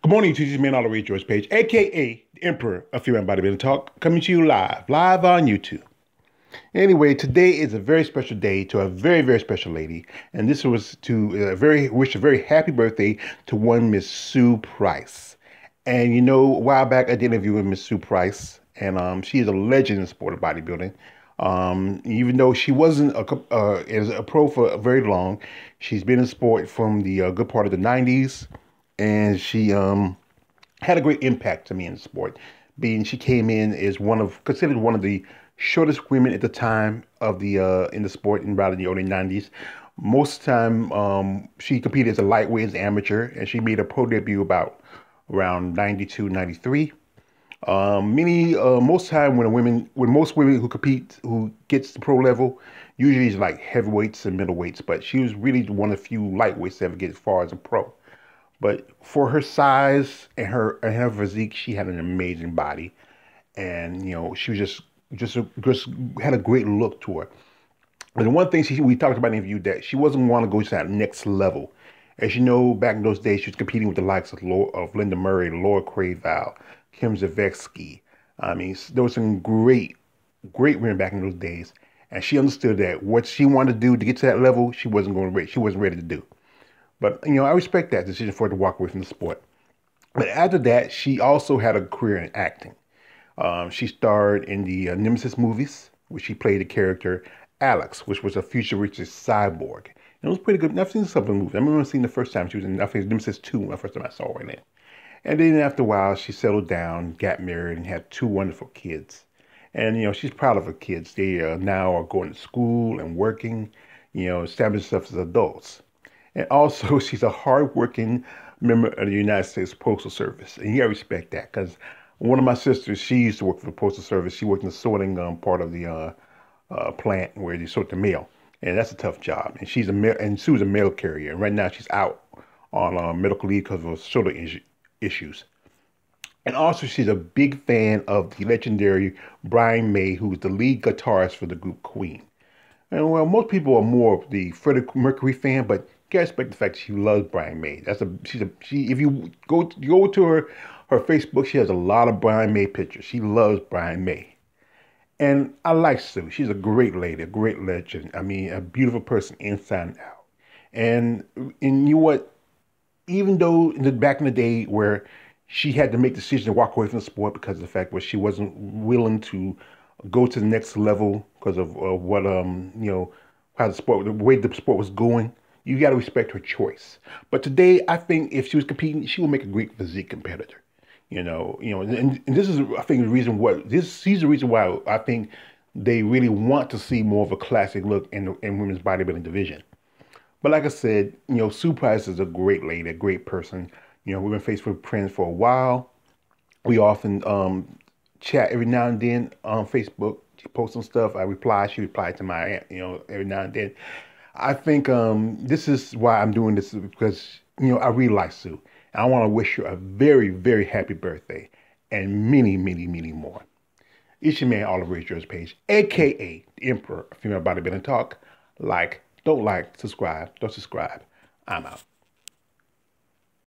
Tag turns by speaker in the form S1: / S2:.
S1: Good morning, this man, All The Rage George Page, aka the Emperor of Female Bodybuilding Talk, coming to you live, live on YouTube. Anyway, today is a very special day to a very, very special lady, and this was to uh, very wish a very happy birthday to one Miss Sue Price. And you know, a while back I did an interview with Miss Sue Price, and um, she is a legend in the sport of bodybuilding. Um, even though she wasn't a, uh, as a pro for very long, she's been in sport from the uh, good part of the 90s and she um, had a great impact to me in the sport. Being she came in as one of considered one of the shortest women at the time of the uh, in the sport in about the early '90s. Most time um, she competed as a lightweight as amateur, and she made a pro debut about around 92, 93. Um, many, uh, most time when a women, when most women who compete, who gets the pro level, usually is like heavyweights and middleweights, but she was really one of the few lightweights to ever get as far as a pro. But for her size and her and her physique, she had an amazing body, and you know she was just just just had a great look to her. And one thing she, we talked about in the interview that she wasn't want to go to that next level. As you know, back in those days, she was competing with the likes of, Laura, of Lenda Murray, Laura Creavalle, Kim Chizevsky. I mean, there was some great, great women back in those days, and she understood that what she wanted to do to get to that level, she wasn't going to, she wasn't ready to do. But you know, I respect that decision for her to walk away from the sport. But after that, she also had a career in acting. Um, she starred in the uh, Nemesis movies, where she played the character Alex, which was a futuristic cyborg. And it was pretty good. I've seen some of the movies. I remember seeing the first time she was in I think Nemesis 2, the first time I saw her in it. And then after a while, she settled down, got married, and had two wonderful kids. And, you know, she's proud of her kids. They uh, now are going to school and working, you know, establishing themselves as adults. And also, she's a hardworking member of the United States Postal Service. And you gotta respect that because one of my sisters, she used to work for the Postal Service. She worked in the sorting um, part of the uh, uh, plant where they sort the mail. And that's a tough job. And she's a mail, and Sue's a mail carrier. And right now she's out on uh, medical leave because of shoulder issues. And also, she's a big fan of the legendary Brian May, who's the lead guitarist for the group Queen. And well, most people are more of the Freddie Mercury fan, but can't respect the fact that she loves Brian May. That's a she's a she. If you go go to her her Facebook, she has a lot of Brian May pictures. She loves Brian May, and I like Sue. She's a great lady, a great legend. I mean, a beautiful person inside and out. And and you know what? Even though in the, back in the day where she had to make decisions to walk away from the sport because of the fact that she wasn't willing to go to the next level because of uh, what um you know how the sport the way the sport was going you got to respect her choice. But today, I think if she was competing, she would make a great physique competitor. You know, you know, and, and this is, I think, the reason why this. She's the reason why I think they really want to see more of a classic look in the in women's bodybuilding division. But like I said, you know, Sue Price is a great lady, a great person. You know, we've been Facebook friends for a while. We often um, chat every now and then on Facebook. She posts some stuff. I reply. She replies to my, you know, every now and then. I think um, this is why I'm doing this because you know I really like Sue. And I want to wish her a very, very happy birthday and many, many, many more. It's your man Oliver George Page, aka the Emperor of Female Bodybuilding Talk. Like, don't like, subscribe, don't subscribe. I'm out.